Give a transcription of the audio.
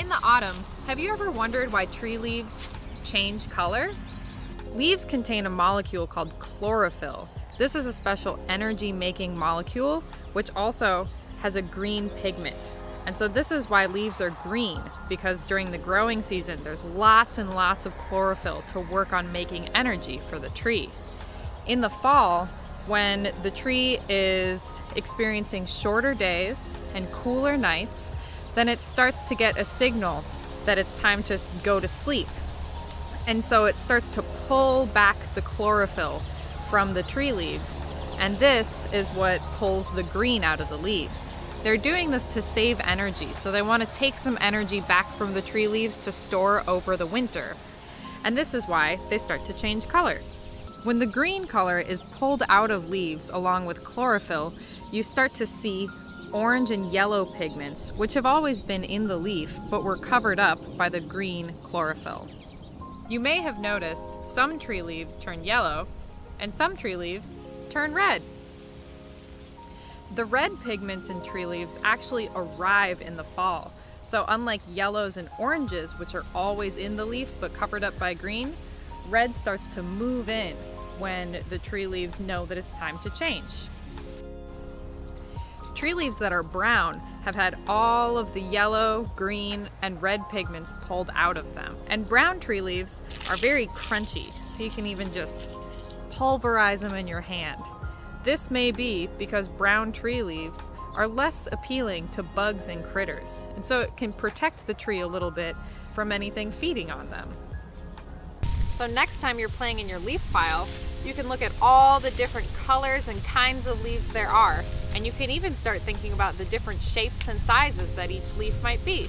In the autumn, have you ever wondered why tree leaves change color? Leaves contain a molecule called chlorophyll. This is a special energy making molecule which also has a green pigment. And so this is why leaves are green because during the growing season there's lots and lots of chlorophyll to work on making energy for the tree. In the fall, when the tree is experiencing shorter days and cooler nights, then it starts to get a signal that it's time to go to sleep. And so it starts to pull back the chlorophyll from the tree leaves. And this is what pulls the green out of the leaves. They're doing this to save energy, so they want to take some energy back from the tree leaves to store over the winter. And this is why they start to change color. When the green color is pulled out of leaves along with chlorophyll, you start to see orange and yellow pigments, which have always been in the leaf but were covered up by the green chlorophyll. You may have noticed some tree leaves turn yellow and some tree leaves turn red. The red pigments in tree leaves actually arrive in the fall. So unlike yellows and oranges, which are always in the leaf but covered up by green, red starts to move in when the tree leaves know that it's time to change. Tree leaves that are brown have had all of the yellow, green, and red pigments pulled out of them. And brown tree leaves are very crunchy, so you can even just pulverize them in your hand. This may be because brown tree leaves are less appealing to bugs and critters, and so it can protect the tree a little bit from anything feeding on them. So next time you're playing in your leaf file, you can look at all the different colors and kinds of leaves there are, and you can even start thinking about the different shapes and sizes that each leaf might be.